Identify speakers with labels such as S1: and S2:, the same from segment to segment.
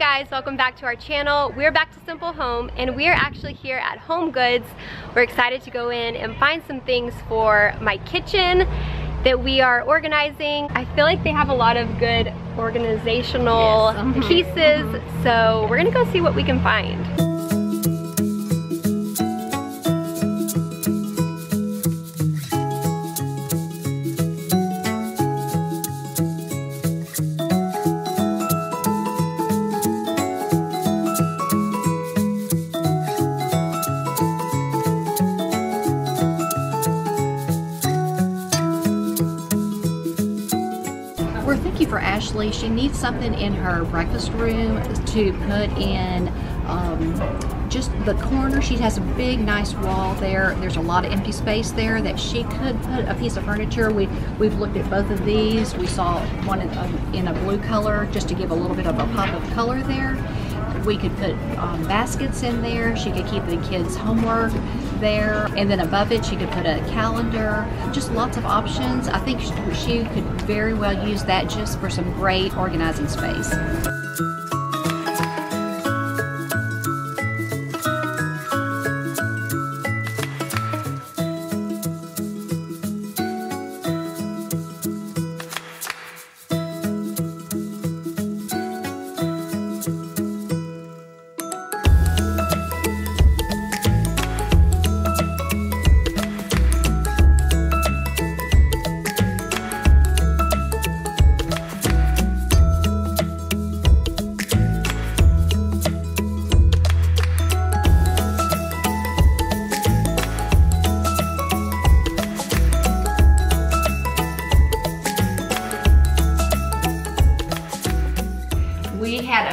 S1: guys, welcome back to our channel. We're back to Simple Home and we are actually here at Home Goods. We're excited to go in and find some things for my kitchen that we are organizing. I feel like they have a lot of good organizational yes. Mm-hmm. pieces, so we're gonna go see what we can find.
S2: Ashley. She needs something in her breakfast room to put in um, just the corner. She has a big, nice wall there. There's a lot of empty space there that she could put a piece of furniture. We, we've looked at both of these. We saw one in a, in a blue color just to give a little bit of a pop of color there. We could put um, baskets in there. She could keep the kids' homework there. And then above it, she could put a calendar. Just lots of options. I think she could very well use that just for some great organizing space.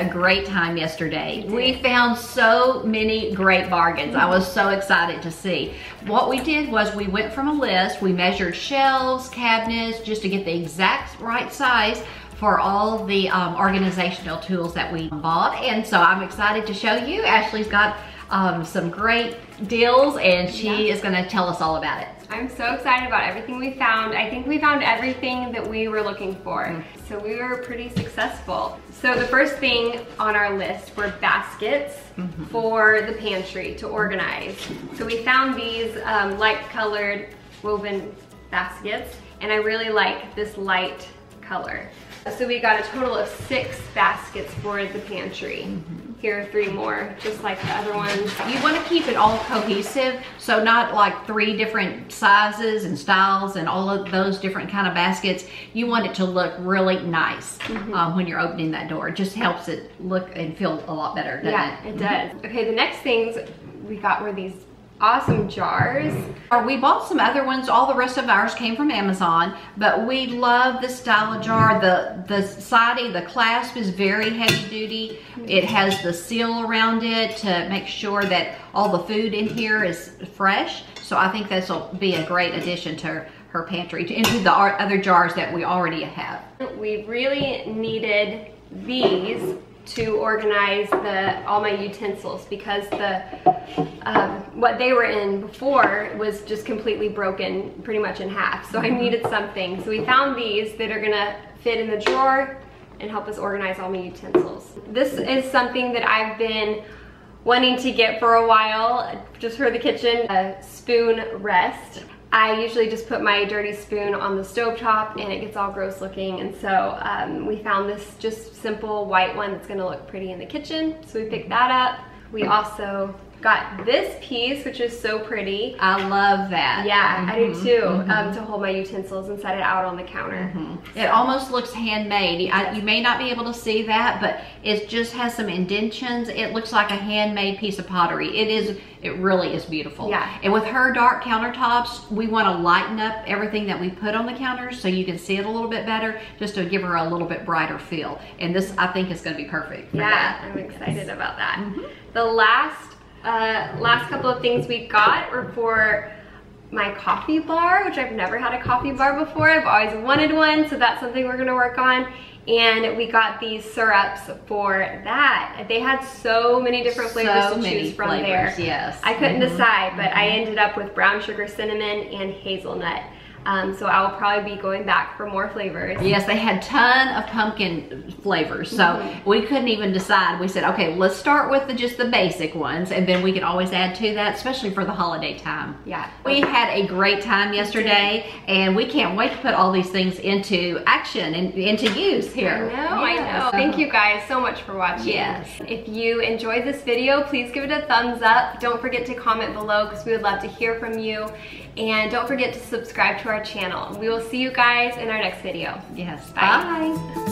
S2: Great time yesterday. We, we found so many great bargains. I was so excited to see. What we did was we went from a list, we measured shelves, cabinets, just to get the exact right size for all the um, organizational tools that we bought. And so I'm excited to show you. Ashley's got um, some great deals and she yeah. is gonna tell us all about it.
S1: I'm so excited about everything we found. I think we found everything that we were looking for. Mm. So we were pretty successful. So the first thing on our list were baskets mm -hmm. for the pantry to organize. So we found these um, light colored woven baskets and I really like this light color. So we got a total of six baskets for the pantry. Mm -hmm. Here are three more, just like the other ones.
S2: You want to keep it all cohesive, so not like three different sizes and styles and all of those different kind of baskets. You want it to look really nice mm -hmm. um, when you're opening that door. It just helps it look and feel a lot better,
S1: yeah,
S2: it?
S1: it does. Okay, the next things we got were these awesome jars.
S2: Uh, we bought some other ones. All the rest of ours came from Amazon, but we love the style of jar. The, the siding, the clasp is very heavy duty. It has the seal around it to make sure that all the food in here is fresh. So I think this will be a great addition to her pantry, to into the other jars that we already have.
S1: We really needed these to organize the all my utensils because the um, what they were in before was just completely broken pretty much in half. So I mm-hmm. needed something. So we found these that are gonna fit in the drawer and help us organize all my utensils. This is something that I've been wanting to get for a while just for the kitchen a spoon rest I usually just put my dirty spoon on the stove top and it gets all gross looking and so um, we found this just simple white one that's gonna look pretty in the kitchen so we picked that up. We also Got this piece, which is so pretty.
S2: I love that.
S1: Yeah, mm -hmm, I do mm-hmm, too, mm -hmm. um, to hold my utensils and set it out on the counter. Mm -hmm.
S2: so. It almost looks handmade. I, you may not be able to see that, but it just has some indentions. It looks like a handmade piece of pottery. It is, it really is beautiful.
S1: Yeah.
S2: And with her dark countertops, we want to lighten up everything that we put on the counters so you can see it a little bit better, just to give her a little bit brighter feel. And this, I think, is going to be perfect
S1: Yeah,
S2: that.
S1: I'm excited about that. Mm-hmm. The last uh, last couple of things we got were for my coffee bar, which I've never had a coffee bar before. I've always wanted one, so that's something we're gonna work on. And we got these syrups for that. They had so many different flavors so to choose from
S2: flavors,
S1: there.
S2: Yes.
S1: I couldn't mm -hmm. decide, but mm -hmm. I ended up with brown sugar cinnamon and hazelnut. Um, so I will probably be going back for more flavors.
S2: Yes, they had ton of pumpkin flavors, so
S1: Mm-hmm.
S2: we couldn't even decide. We said, okay, let's start with the, just the basic ones, and then we can always add to that, especially for the holiday time.
S1: Yeah.
S2: We had a great time yesterday, and we can't wait to put all these things into action and into use
S1: I
S2: here.
S1: know, I know.
S2: so-
S1: Thank you guys so much for watching.
S2: Yes.
S1: If you enjoyed this video, please give it a thumbs up. Don't forget to comment below because we would love to hear from you. And don't forget to subscribe to our channel. We will see you guys in our next video.
S2: Yes.
S1: Bye.
S2: Bye.